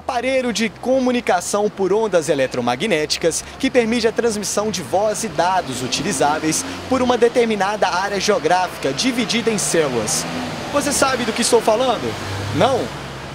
aparelho de comunicação por ondas eletromagnéticas que permite a transmissão de voz e dados utilizáveis por uma determinada área geográfica dividida em células. Você sabe do que estou falando? Não?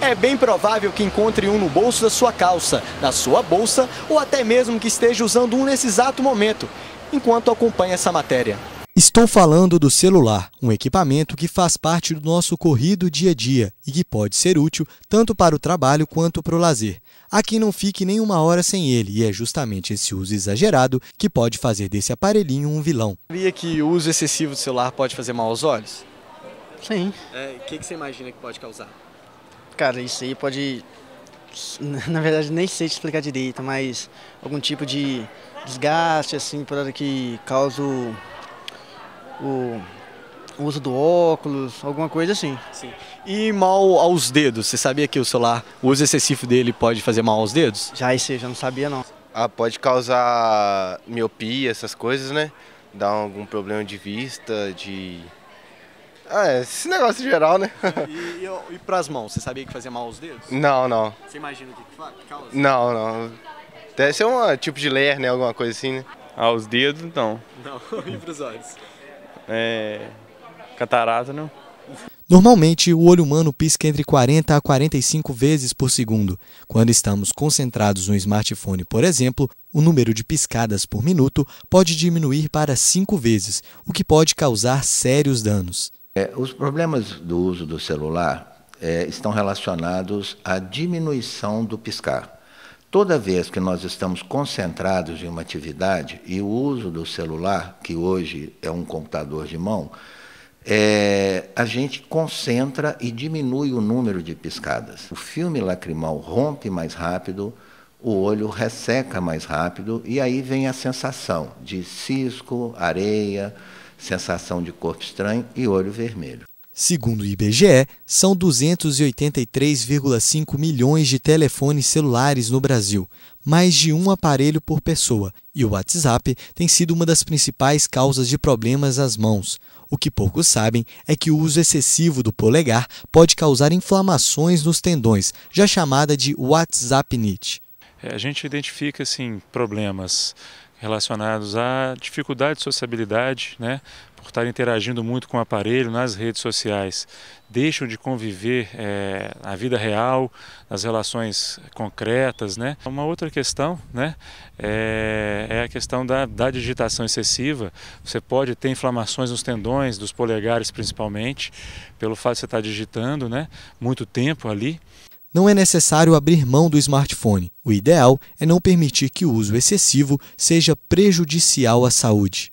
É bem provável que encontre um no bolso da sua calça, na sua bolsa ou até mesmo que esteja usando um nesse exato momento, enquanto acompanha essa matéria. Estou falando do celular, um equipamento que faz parte do nosso corrido dia a dia e que pode ser útil tanto para o trabalho quanto para o lazer. Aqui não fique nem uma hora sem ele, e é justamente esse uso exagerado que pode fazer desse aparelhinho um vilão. Sabia que o uso excessivo do celular pode fazer mal aos olhos? Sim. É, o que, que você imagina que pode causar? Cara, isso aí pode. Na verdade, nem sei te explicar direito, mas algum tipo de desgaste, assim, por hora que causa o uso do óculos, alguma coisa assim. Sim. E mal aos dedos? Você sabia que o celular, o uso excessivo dele pode fazer mal aos dedos? Já isso eu já não sabia não. Ah, pode causar miopia, essas coisas, né? Dar algum problema de vista, de... Ah, é, esse negócio geral, né? E, e, e para as mãos, você sabia que fazia mal aos dedos? Não, não. Você imagina o que, que causa? Não, não. Deve ser um tipo de ler, né? Alguma coisa assim, né? Aos dedos, não. Não, e para os olhos? É, catarata, não? Normalmente, o olho humano pisca entre 40 a 45 vezes por segundo. Quando estamos concentrados no smartphone, por exemplo, o número de piscadas por minuto pode diminuir para 5 vezes, o que pode causar sérios danos. É, os problemas do uso do celular é, estão relacionados à diminuição do piscar. Toda vez que nós estamos concentrados em uma atividade e o uso do celular, que hoje é um computador de mão, é, a gente concentra e diminui o número de piscadas. O filme lacrimal rompe mais rápido, o olho resseca mais rápido e aí vem a sensação de cisco, areia, sensação de corpo estranho e olho vermelho. Segundo o IBGE, são 283,5 milhões de telefones celulares no Brasil, mais de um aparelho por pessoa, e o WhatsApp tem sido uma das principais causas de problemas às mãos. O que poucos sabem é que o uso excessivo do polegar pode causar inflamações nos tendões, já chamada de WhatsAppnite. É, a gente identifica assim problemas relacionados à dificuldade de sociabilidade, né, por estar interagindo muito com o aparelho nas redes sociais, deixam de conviver é, na vida real, nas relações concretas. Né. Uma outra questão né, é, é a questão da, da digitação excessiva. Você pode ter inflamações nos tendões, dos polegares principalmente, pelo fato de você estar digitando né, muito tempo ali não é necessário abrir mão do smartphone. O ideal é não permitir que o uso excessivo seja prejudicial à saúde.